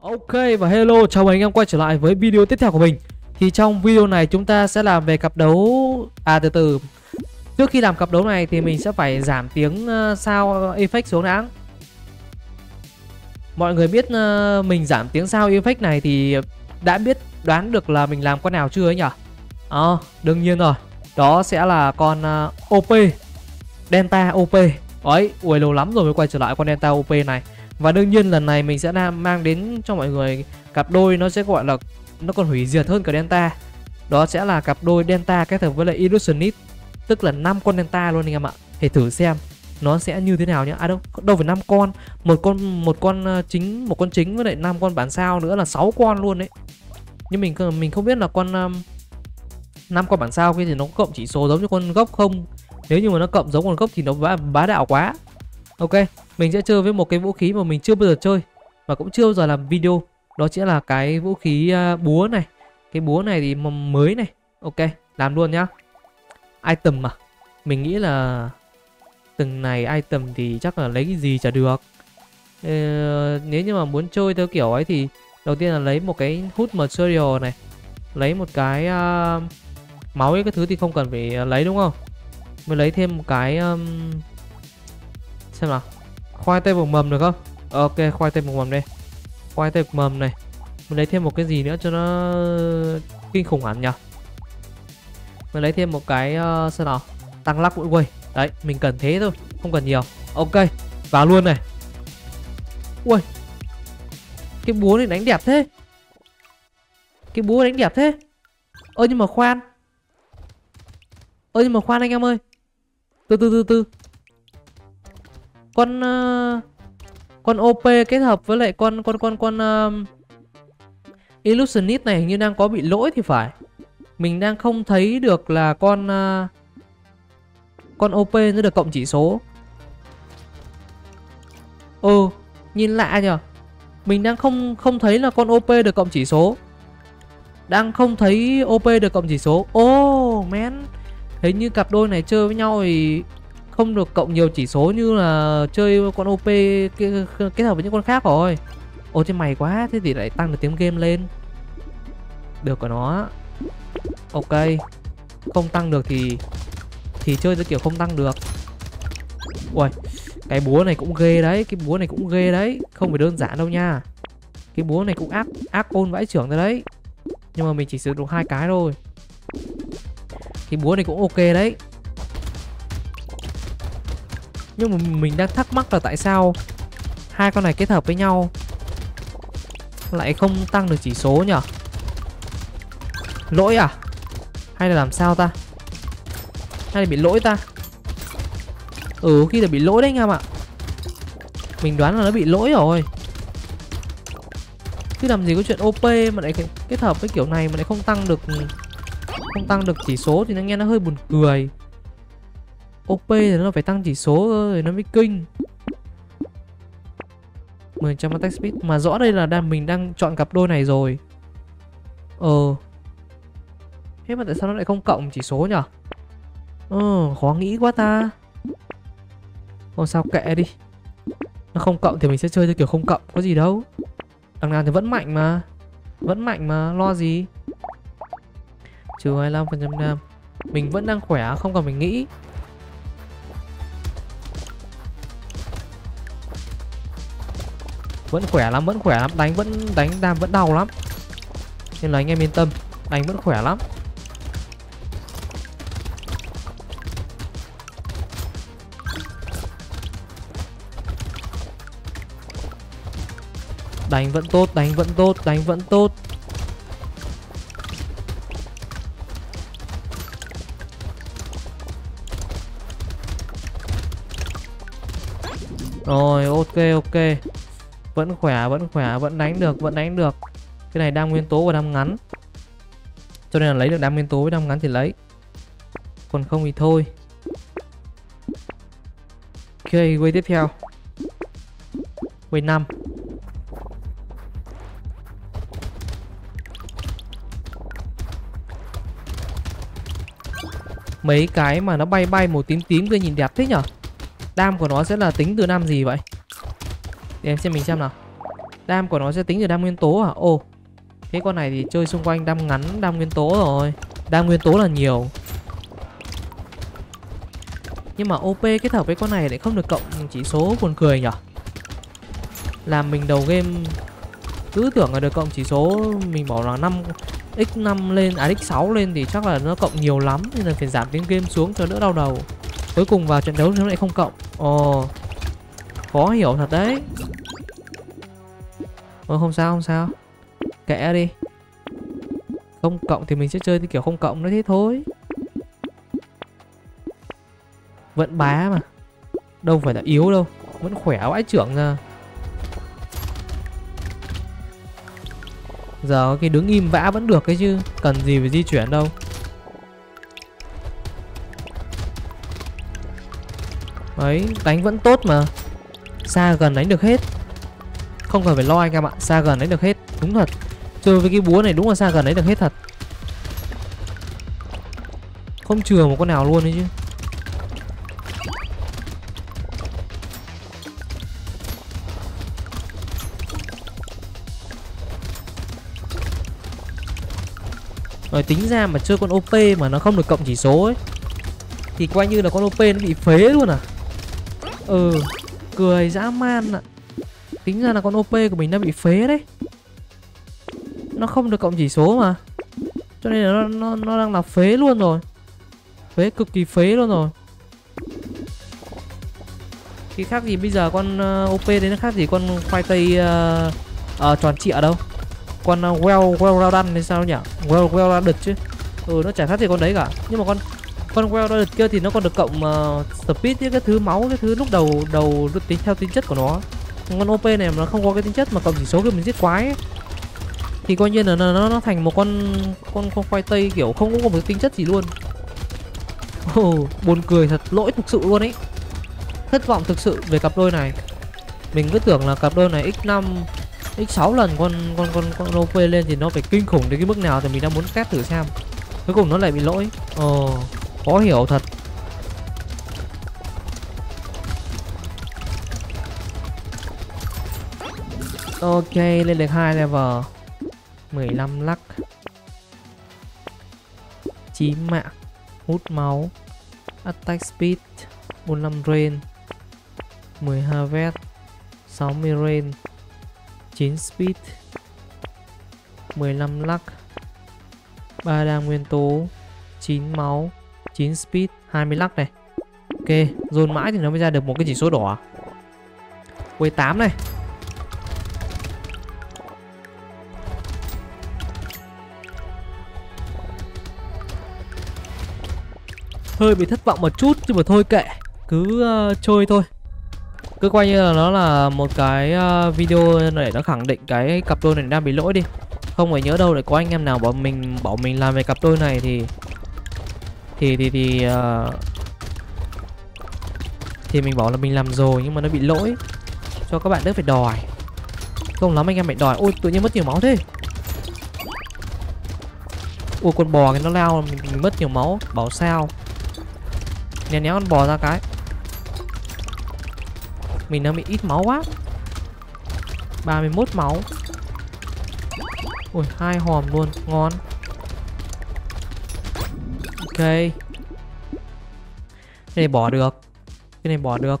Ok và hello, chào mừng anh em quay trở lại với video tiếp theo của mình. Thì trong video này chúng ta sẽ làm về cặp đấu À từ từ. Trước khi làm cặp đấu này thì mình sẽ phải giảm tiếng ờ, sao ờ, effect xuống đã. Mọi người biết ờ, mình giảm tiếng sao effect này thì đã biết đoán được là mình làm con nào chưa ấy nhỉ? Ờ, à, đương nhiên rồi. Đó sẽ là con OP Delta OP Đấy, ui lâu lắm rồi mới quay trở lại con Delta OP này và đương nhiên lần này mình sẽ mang đến cho mọi người cặp đôi nó sẽ gọi là nó còn hủy diệt hơn cả Delta. Đó sẽ là cặp đôi Delta kết hợp với lại Illusionist, tức là 5 con Delta luôn anh em ạ. Hãy thử xem nó sẽ như thế nào nhá. À đâu, đâu phải 5 con, một con một con ờ, chính, một con chính với lại 5 con bản sao nữa là 6 con luôn đấy. Nhưng mình mình không biết là con năm con bản sao kia thì nó cộng chỉ số giống như con gốc không. Nếu như mà nó cộng giống con gốc thì nó bá, bá đạo quá. Ok, mình sẽ chơi với một cái vũ khí mà mình chưa bao giờ chơi và cũng chưa bao giờ làm video. Đó chính là cái vũ khí à, búa này. Cái búa này thì mới này. Ok, làm luôn nhá. Item mà. Mình nghĩ là từng này item thì chắc là lấy cái gì chả được. Ờ, nếu như mà muốn chơi theo kiểu ấy thì đầu tiên là lấy một cái hút material này, lấy một cái uh, máu ấy cái thứ thì không cần phải lấy đúng không? Mình lấy thêm một cái um, xem nào. Khoai tây bột mầm được không? Ok khoai tây bột mầm đây. Khoai tây bột mầm này. Mình lấy thêm một cái gì nữa cho nó kinh khủng hẳn nhỉ? Mình lấy thêm một cái ờ, uh, xem nào? Tăng lắc mũi quay đấy mình cần thế thôi không cần nhiều. Ok vào luôn này. Ui cái búa này đánh đẹp thế. Cái búa đánh đẹp thế. Ơ nhưng mà khoan. Ơ nhưng mà khoan anh em ơi. Từ từ từ từ con uh, con OP kết hợp với lại con con con con uh, Illusionist này hình như đang có bị lỗi thì phải. Mình đang không thấy được là con uh, con OP nó được cộng chỉ số. Ừ, nhìn lạ nhờ. Mình đang không không thấy là con OP được cộng chỉ số. Đang không thấy OP được cộng chỉ số. Ô, oh, man. Hình như cặp đôi này chơi với nhau thì không được cộng nhiều chỉ số như là chơi con OP kết hợp với những con khác rồi. Ồ trên mày quá, Thế thì lại tăng được tiếng game lên. Được của nó Ok. Không tăng được thì Thì chơi theo kiểu không tăng được. Ui Cái búa này cũng ghê đấy, Cái búa này cũng ghê đấy. Không phải đơn giản đâu nha. Cái búa này cũng ác ác ôn vãi trưởng rồi đấy. Nhưng mà mình chỉ sử dụng hai cái thôi. Cái búa này cũng ok đấy nhưng mà mình đang thắc mắc là tại sao hai con này kết hợp với nhau lại không tăng được chỉ số nhở? Lỗi à? Hay là làm sao ta? Hay là bị lỗi ta? Ừ, khi là bị lỗi đấy anh em ạ. Mình đoán là nó bị lỗi rồi. Chứ làm gì có chuyện OP mà lại kết hợp với kiểu này mà lại không tăng được không tăng được chỉ số thì nó nghe nó hơi buồn cười. OP thì nó phải tăng chỉ số rồi nó mới kinh. 10% attack speed Mà rõ đây là đang mình đang chọn cặp đôi này rồi. Ờ. Thế mà tại sao nó lại không cộng chỉ số nhở Ờ khó nghĩ quá ta. Không sao, kệ đi. Nó không cộng thì mình sẽ chơi theo kiểu không cộng, Có gì đâu. Đằng nào thì vẫn mạnh mà. Vẫn mạnh mà, lo gì? Trừ 25% nam Mình vẫn đang khỏe, không cần mình nghĩ. Vẫn khỏe lắm, vẫn khỏe lắm. Đánh vẫn, đánh đam vẫn đau lắm. Nên là anh em yên tâm. Đánh vẫn khỏe lắm. Đánh vẫn tốt, đánh vẫn tốt, đánh vẫn tốt. Rồi, ok ok vẫn khỏe vẫn khỏe, vẫn đánh được, vẫn đánh được. Cái này đam nguyên tố và đam ngắn. Cho nên là lấy được đam nguyên tố với đam ngắn thì lấy. Còn không thì thôi. Ok quay tiếp theo. Quay năm. Mấy cái mà nó bay bay màu tím tím kia nhìn đẹp thế nhở? Đam của nó sẽ là tính từ năm gì vậy? Để em xem mình xem nào. Đam của nó sẽ tính từ đam nguyên tố à? Ồ Thế con này thì chơi xung quanh đam ngắn, đam nguyên tố rồi. Đam nguyên tố là nhiều. Nhưng mà OP kết hợp với con này lại không được cộng chỉ số buồn cười nhở? Làm mình đầu game cứ tưởng là được cộng chỉ số mình bảo là 5 x5 lên à x6 lên thì chắc là nó cộng nhiều lắm nên là phải giảm tiếng game xuống cho đỡ đau đầu. Cuối cùng vào trận đấu thì nó lại không cộng. Ồ khó hiểu thật đấy. Ôi không sao không sao. Kệ đi. Không cộng thì mình sẽ chơi theo kiểu không cộng nó thế thôi. Vẫn bá mà. Đâu phải là yếu đâu. Vẫn khỏe vãi trưởng ra. Giờ cái đứng im vã vẫn được cái chứ. Cần gì phải di chuyển đâu. Đấy đánh vẫn tốt mà. Xa gần đánh được hết. Không cần phải lo anh em ạ Xa gần đánh được hết. Đúng thật. Chơi với cái búa này đúng là xa gần đánh được hết thật. Không chừa một con nào luôn đấy chứ. Rồi tính ra mà chơi con OP mà nó không được cộng chỉ số ấy, Thì coi như là con OP nó bị phế luôn à? Ừ. Cười dã man ạ. Tính ra là con OP của mình đã bị phế đấy. Nó không được cộng chỉ số mà. Cho nên là nó, nó, nó đang là phế luôn rồi. Phế cực kỳ phế luôn rồi. Cái khác gì bây giờ con ờ, uh, OP đấy nó khác gì con khoai tây uh, uh, tròn trịa đâu? Con uh, well well ra done hay sao nhỉ? Well well done chứ. Ừ nó chả khác gì con đấy cả. Nhưng mà con con well done kia thì nó còn được cộng uh, speed với cái thứ máu cái thứ lúc đầu đầu tính theo tính chất của nó. Con op này mà nó không có cái tính chất mà cộng chỉ số khi mình giết quái ấy. thì coi như là nó nó thành một con con con khoai tây kiểu không có một cái tính chất gì luôn. Oh, buồn cười thật lỗi thực sự luôn ấy. Thất vọng thực sự về cặp đôi này. Mình cứ tưởng là cặp đôi này x5 x6 lần con con con con OP lên thì nó phải kinh khủng đến cái mức nào thì mình đang muốn test thử xem. Cuối cùng nó lại bị lỗi. Ồ. oh, khó hiểu thật. Ok, lên được hai level. 15 lắc. Chí mạng. Hút máu. Attack speed. 45 rain. 10 harvest. 60 rain. 9 speed. 15 lắc. 3 đam nguyên tố. 9 máu. 9 speed 20 lắc này. Ok dồn mãi thì nó mới ra được một cái chỉ số đỏ. Quay 8 này. Hơi bị thất vọng một chút nhưng mà thôi kệ. Cứ uh, chơi thôi. Cứ coi như là nó là một cái uh, video để nó khẳng định cái cặp đôi này đang bị lỗi đi. Không phải nhớ đâu để có anh em nào bảo mình bảo mình làm về cặp đôi này thì thì thì thì uh, thì mình bảo là mình làm rồi nhưng mà nó bị lỗi. Cho các bạn đỡ phải đòi. Không lắm anh em phải đòi. Ôi tự nhiên mất nhiều máu thế. Ôi con bò cái nó lao mình, mình mất nhiều máu. Bảo sao? Nè néo con bò ra cái. Mình đang bị ít máu quá. 31 máu. Ui hai hòm luôn. Ngon. Cái này bỏ được. Cái này bỏ được.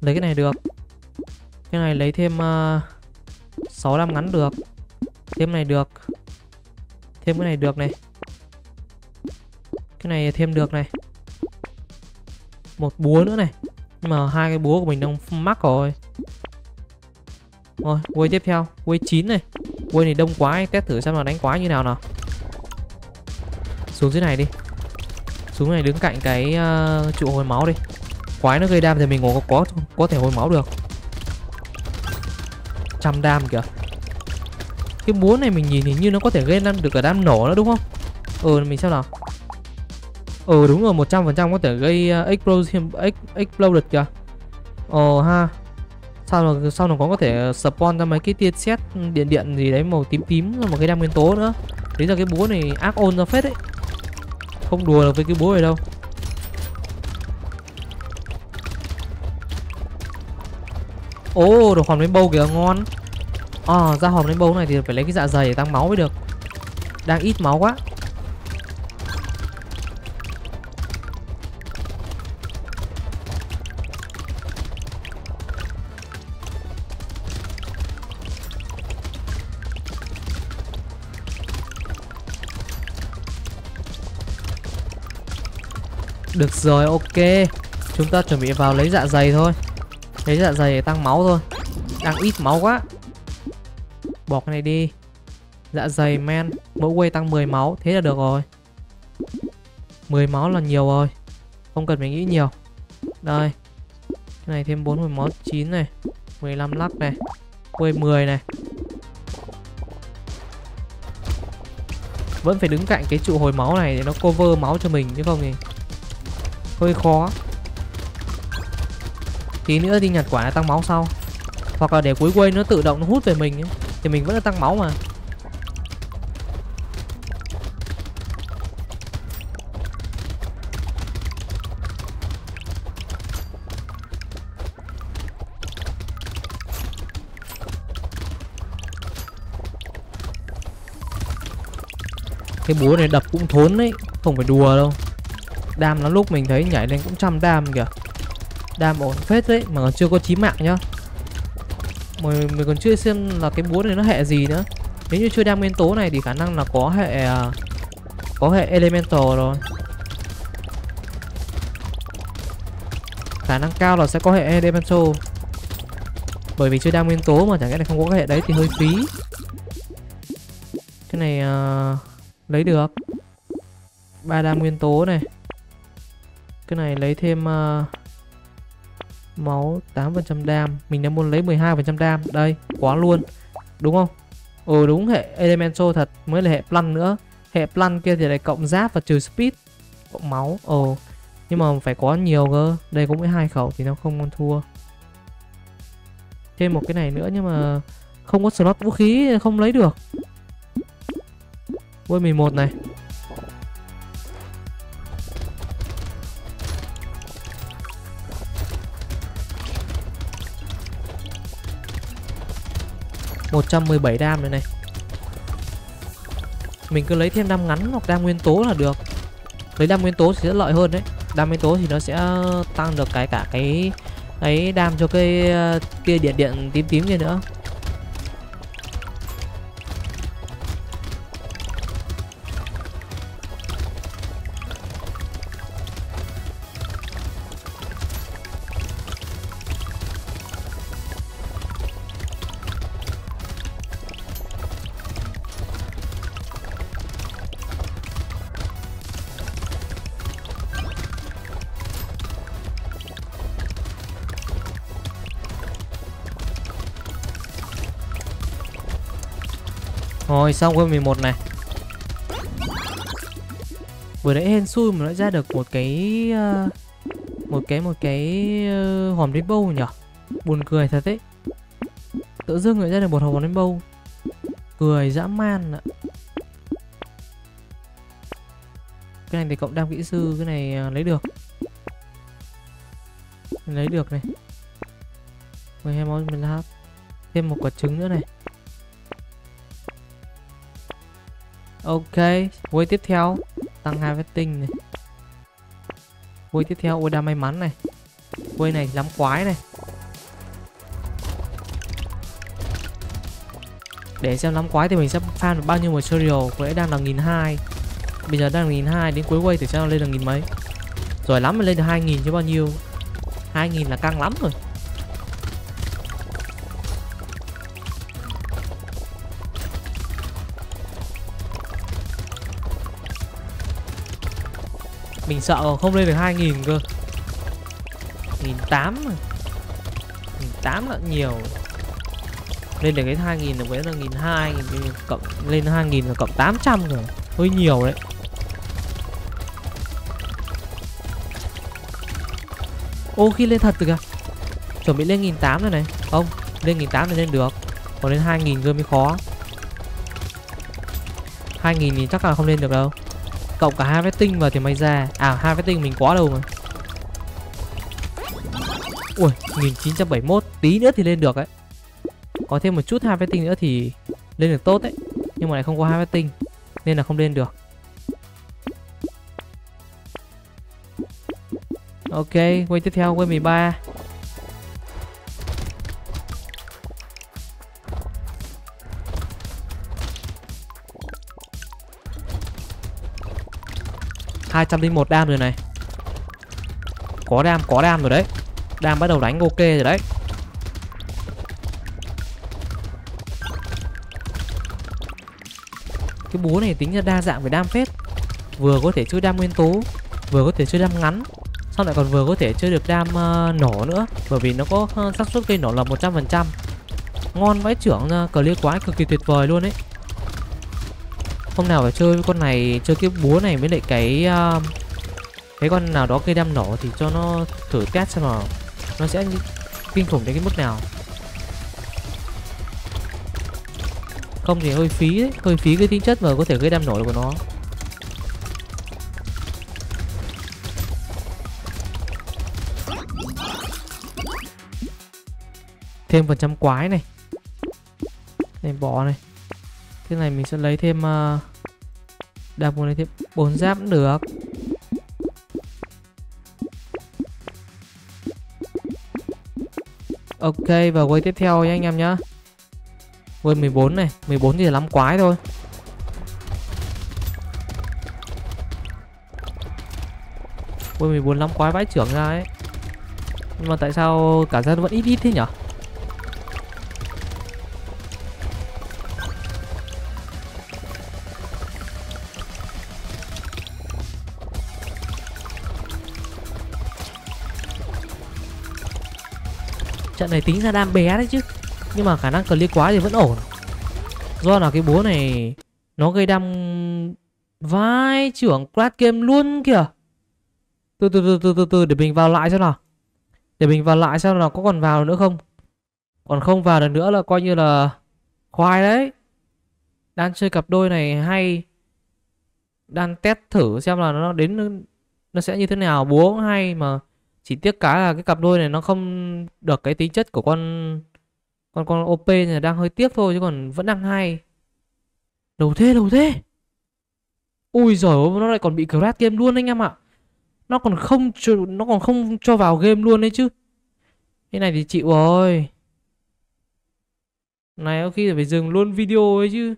Lấy cái này được. Cái này lấy thêm ờ, uh, 6 năm ngắn được. Thêm này được. Thêm cái này được này. Cái này thêm được này. Một búa nữa này. Nhưng mà hai cái búa của mình đang mắc rồi. Rồi, quay tiếp theo. Quay 9 này. Quay này đông quá Test thử xem là đánh quá như nào nào. Xuống dưới này đi. Xuống này đứng cạnh cái uh, trụ hồi máu đi. Quái nó gây đam thì mình có, có, có thể hồi máu được. Trăm đam kìa. Cái búa này mình nhìn hình như nó có thể gây đam được cả đam nổ nữa đúng không? Ừ mình xem nào. Ừ đúng rồi 100% có thể gây uh, explosion exploded kìa. Ồ ha. Sao là sau nó có có thể spawn ra mấy cái tia xét điện điện gì đấy màu tím tím rồi một cái đam nguyên tố nữa. Đấy là cái búa này ác ôn ra phết đấy. Không đùa được với cái búa này đâu. Ô oh, được hòm đánh bâu kìa ngon. À, ra hòm đánh bâu này thì phải lấy cái dạ dày để tăng máu mới được. Đang ít máu quá. Được rồi, ok. Chúng ta chuẩn bị vào lấy dạ dày thôi. Lấy dạ dày để tăng máu thôi. Đang ít máu quá. Bỏ cái này đi. Dạ dày men Mỗi quay tăng 10 máu Thế là được rồi. 10 máu là nhiều rồi. Không cần phải nghĩ nhiều. Đây. Cái này thêm 40 máu 9 này. 15 lắc này. Quay 10 này. Vẫn phải đứng cạnh cái trụ hồi máu này Để nó cover máu cho mình Chứ không thì hơi khó. Tí nữa đi nhặt quả là tăng máu sau. Hoặc là để cuối quay nó tự động nó hút về mình ấy. thì mình vẫn là tăng máu mà. Cái búa này đập cũng thốn đấy, không phải đùa đâu. Đam nó lúc mình thấy nhảy lên cũng trăm đam kìa. Đam ổn phết đấy Mà còn chưa có chí mạng nhá. Mình, mình còn chưa xem là cái búa này nó hệ gì nữa. Nếu như chưa đam nguyên tố này thì khả năng là có hệ à, Có hệ elemental rồi. Khả năng cao là sẽ có hệ elemental. Bởi vì chưa đam nguyên tố mà chẳng lẽ này không có cái hệ đấy thì hơi phí. Cái này uh, lấy được. Ba đam nguyên tố này cái này lấy thêm uh, máu 8% đam. Mình đang muốn lấy 12% đam. Đây quá luôn. Đúng không? Ừ đúng hệ elemental thật. Mới là hệ plan nữa. Hệ plan kia thì lại cộng giáp và trừ speed. Cộng máu. Ồ nhưng mà phải có nhiều cơ. Đây cũng mới hai khẩu thì nó không thua. Thêm một cái này nữa nhưng mà không có slot vũ khí không lấy được. Ui 11 này. 117 đam này này. Mình cứ lấy thêm đam ngắn hoặc đam nguyên tố là được. Lấy đam nguyên tố thì sẽ lợi hơn đấy. Đam nguyên tố thì nó sẽ tăng được cái cả cái ấy đam cho cái uh, tia điện điện tím tím kia nữa. Rồi xong quân 11 này. Vừa nãy hên xui mà nó ra được một cái uh, Một cái một cái uh, hòm rainbow nhỉ? Buồn cười thật đấy. Tự dưng lại ra được một hòm rainbow. Cười dã man ạ. Cái này thì cộng đam kỹ sư Cái này uh, lấy được. Lấy được này. 12 máu 15 Thêm một quả trứng nữa này. Ok, quay tiếp theo Tăng hai tinh này. Quay tiếp theo, ôi đa may mắn này. Quay này lắm quái này. Để xem lắm quái thì mình sẽ farm được bao nhiêu material. Có lẽ đang là nghìn hai. Bây giờ đang là nghìn hai đến cuối quay thì sẽ lên là nghìn mấy. Rồi lắm mới lên được hai nghìn chứ bao nhiêu? Hai nghìn là căng lắm rồi. Mình sợ còn không lên được 2000 cơ. 1.800 1.800 à. là nhiều. Lên được cái 2000 là vẫn là 1200 cộng, Lên 2000 là cộng 800 rồi. Hơi nhiều đấy. Ô, khi lên thật được à Chuẩn bị lên 1008 rồi này. Không, lên 1008 thì lên được. Còn lên 2000 cơ mới khó. 2000 thì chắc là không lên được đâu. Cộng cả hai tinh vào thì may ra. À hai tinh mình quá đâu mà. Ui 1971 Tí nữa thì lên được ấy. Có thêm một chút hai tinh nữa thì lên được tốt đấy. Nhưng mà lại không có hai tinh nên là không lên được. Ok quay tiếp theo quay 13 201 đam rồi này. Có đam, có đam rồi đấy. Đam bắt đầu đánh ok rồi đấy. Cái búa này tính ra đa dạng về đam phết. Vừa có thể chơi đam nguyên tố Vừa có thể chơi đam ngắn Xong lại còn vừa có thể chơi được đam ờ, uh, nổ nữa. Bởi vì nó có uh, xác suất gây nổ là 100% Ngon vãi trưởng uh, clear quái cực kỳ tuyệt vời luôn ấy. Hôm nào phải chơi với con này Chơi cái búa này với lại cái uh, Cái con nào đó cây đam nổ Thì cho nó thử test xem nào. Nó sẽ kinh khủng đến cái mức nào. Không thì hơi phí đấy Hơi phí cái tính chất mà có thể gây đam nổ của nó. Thêm phần trăm quái này. Đây bò này. Cái này mình sẽ lấy thêm uh, Đạp lấy thêm 4 giáp cũng được. Ok và quay tiếp theo nhé anh em nhá Quay 14 này 14 thì là lắm quái thôi. Quay 14 lắm quái vãi trưởng ra ấy. Nhưng mà tại sao cả dân vẫn ít ít thế nhở? Trận này tính ra đam bé đấy chứ. Nhưng mà khả năng clear quá thì vẫn ổn. Do là cái búa này, Nó gây đam Vai trưởng crash game luôn kìa. Từ từ từ từ từ từ, để mình vào lại xem nào. Để mình vào lại xem nào có còn vào nữa không. Còn không vào được nữa là coi như là Khoai đấy. Đang chơi cặp đôi này hay. Đang test thử xem là nó đến, Nó sẽ như thế nào. Búa cũng hay mà chỉ tiếc cái là cái cặp đôi này nó không được cái tính chất của con con con OP này đang hơi tiếc thôi chứ còn vẫn đang hay. Đầu thế đầu thế. Ui giời ơi nó lại còn bị crash game luôn anh em ạ. Nó còn không cho, nó còn không cho vào game luôn đấy chứ. Cái này thì chịu rồi. Này có khi phải dừng luôn video ấy chứ.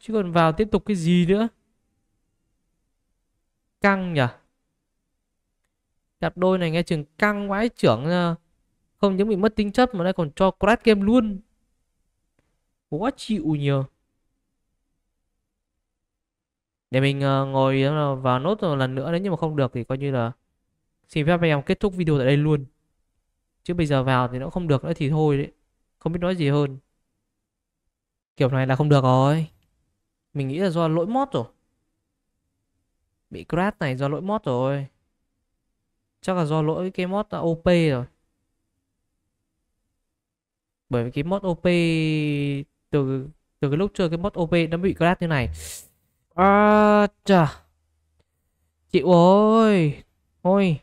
Chứ còn vào tiếp tục cái gì nữa. Căng nhỉ? Cặp đôi này nghe chừng căng vãi trưởng ờ, Không những bị mất tính chất mà lại còn cho crash game luôn. Quá chịu nhiều Để mình uh, ngồi ờ, vào nốt một lần nữa Nếu như mà không được thì coi như là Xin phép anh em kết thúc video tại đây luôn. Chứ bây giờ vào thì nó không được nữa thì thôi đấy Không biết nói gì hơn. Kiểu này là không được rồi. Mình nghĩ là do lỗi mod rồi. Bị crash này do lỗi mod rồi. Chắc là do lỗi cái mod OP rồi. Bởi vì cái mod OP Từ từ cái lúc chơi cái mod OP nó bị crash như này. À chà. Chịu ơi. Thôi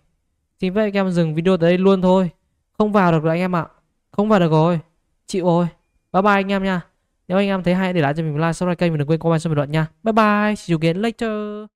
Xin phép anh em dừng video tới đây luôn thôi. Không vào được rồi anh em ạ. Không vào được rồi. Chịu ơi. Bye bye anh em nha. Nếu anh em thấy hay để lại cho mình like, subscribe kênh và đừng quên comment, bình luận nha. Bye bye. See you again later